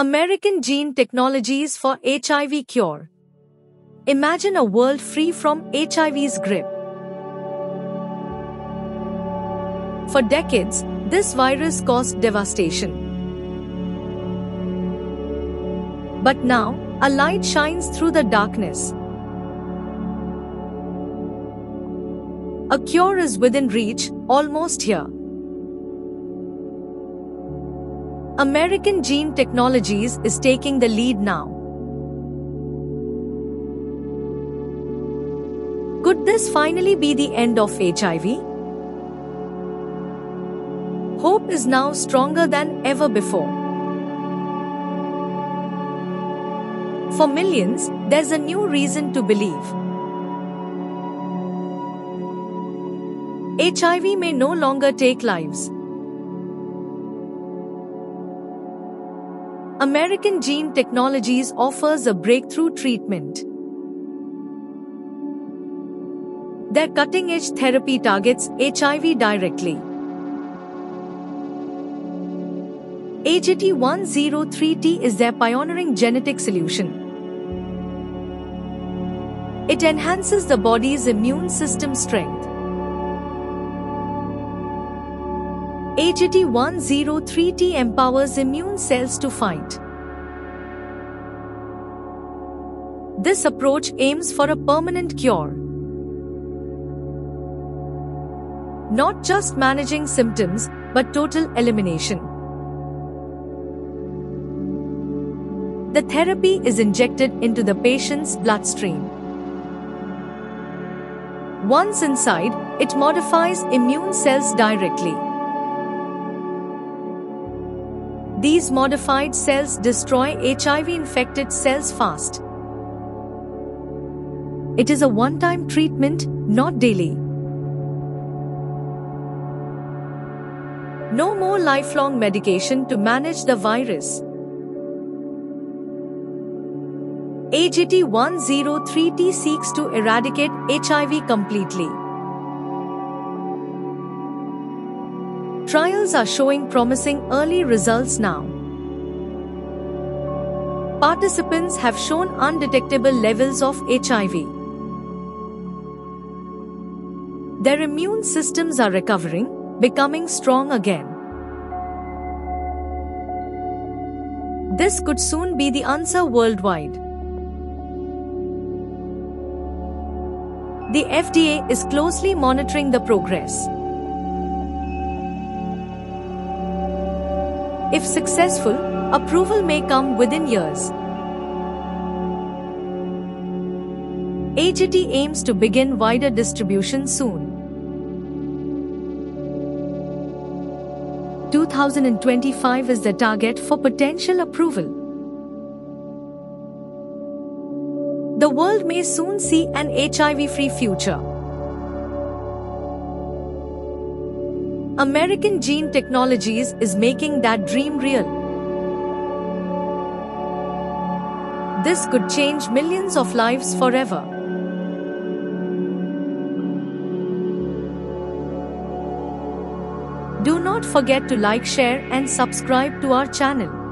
American Gene Technologies for HIV Cure. Imagine a world free from HIV's grip. For decades, this virus caused devastation. But now, a light shines through the darkness. A cure is within reach, almost here. American Gene Technologies is taking the lead now. Could this finally be the end of HIV? Hope is now stronger than ever before. For millions, there's a new reason to believe. HIV may no longer take lives. American Gene Technologies offers a breakthrough treatment. Their cutting edge therapy targets HIV directly. AGT103T is their pioneering genetic solution. It enhances the body's immune system strength. AGT103T empowers immune cells to fight. This approach aims for a permanent cure. Not just managing symptoms, but total elimination. The therapy is injected into the patient's bloodstream. Once inside, it modifies immune cells directly. These modified cells destroy HIV infected cells fast. It is a one time treatment, not daily. No more lifelong medication to manage the virus. AGT103T seeks to eradicate HIV completely. Trials are showing promising early results now. Participants have shown undetectable levels of HIV. Their immune systems are recovering, becoming strong again. This could soon be the answer worldwide. The FDA is closely monitoring the progress. If successful, approval may come within years. AGT aims to begin wider distribution soon. 2025 is the target for potential approval. The world may soon see an HIV free future. American Gene Technologies is making that dream real. This could change millions of lives forever. Do not forget to like, share, and subscribe to our channel.